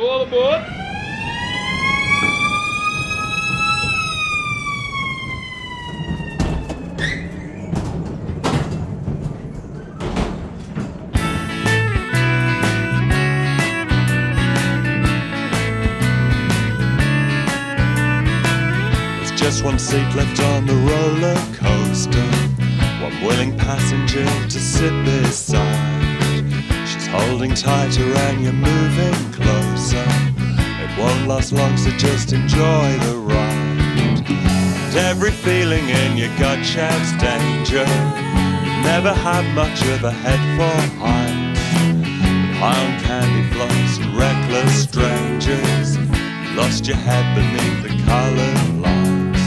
All aboard! There's just one seat left on the roller coaster. One willing passenger to sit beside. She's holding tighter and you're moving closer. Last long, so just enjoy the ride. And every feeling in your gut shouts danger. Never had much of a head for. High on candy floats and reckless strangers. You lost your head beneath the colored lights.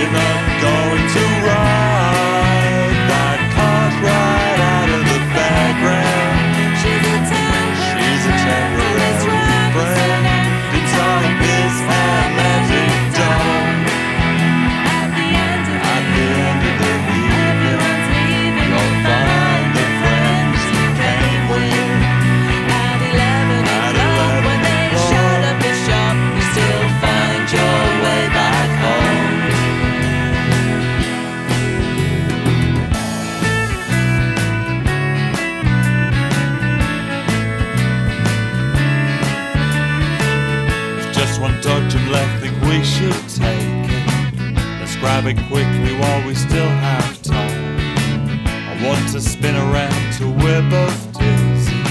You're not going to ride Just one dodgem left, think we should take it. Let's grab it quickly while we still have time. I want to spin around till we're both dizzy,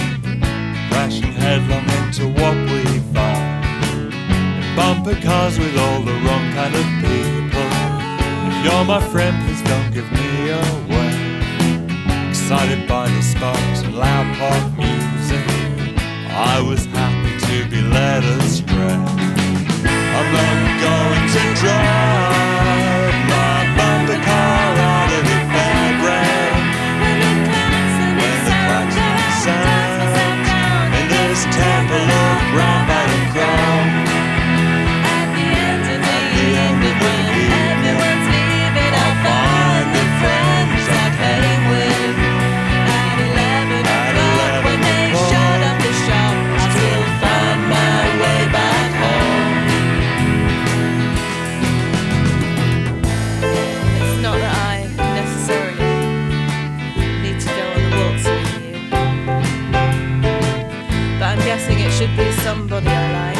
crashing headlong into what we find. Bumper cars with all the wrong kind of people. If you're my friend, please don't give me away. Excited by the sparks and loud pop be like.